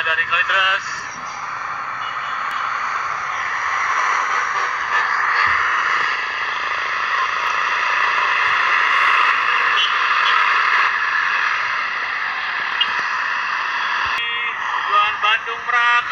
dari Kalideres. Bandung Merak